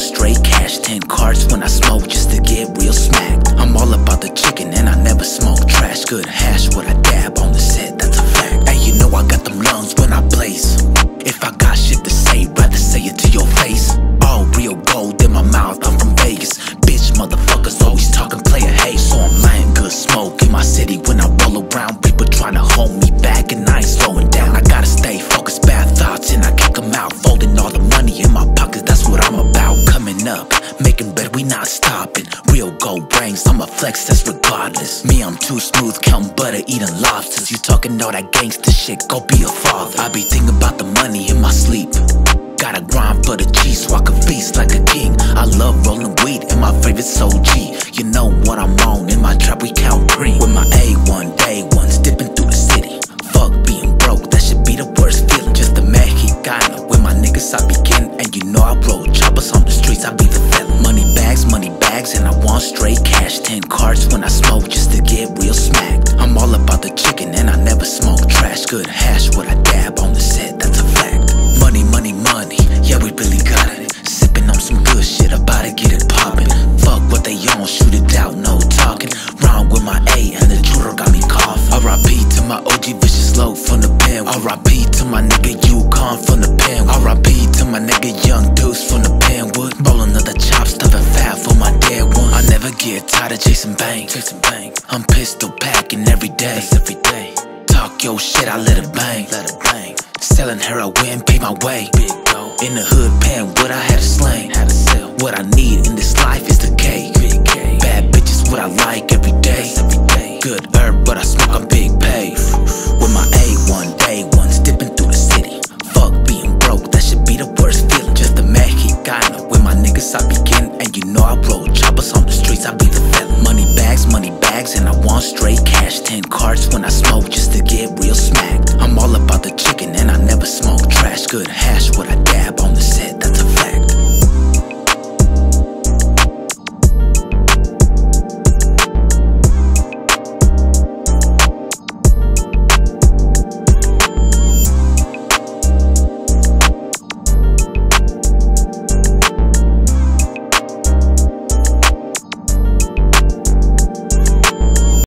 straight cash, 10 cards Real gold brains, I'ma flex, that's regardless. Me, I'm too smooth, counting butter, eating lobsters. You talking all that gangster shit, go be a father. I be thinking about the money in my sleep. Gotta grind for the cheese so I can feast like a king. I love rolling weed and my favorite's OG. You know what I'm on in my trap, we really got it. Sipping on some good shit, about to get it poppin'. Fuck what they on, shoot it out, no talking. Round with my A and the churro got me coughing. R.I.P. to my OG vicious low from the pen. R.I.P. to my nigga Yukon from the pen. R.I.P. to my nigga Young Deuce from the Pennwood. Rollin' of the chop, stuffing fat for my dead one. I never get tired of chasing bang. Chasing bang. I'm pistol packing every day. That's every day. Talk your shit, I let it bang. Let it bang. Selling heroin, pay my way. In the hood, paying what I had to sell. What I need in this life is the cake. Bad bitches, what I like every day. Good herb, but I smoke on big pay. With my A1 day ones dipping through the city. Fuck being broke, that should be the worst feeling. Just a Mexicano with my niggas I begin. And you know I roll choppers on the streets, I be the felon. Money bags, money bags, and I want straight cash. Ten cards when I smoke what I dab on the set.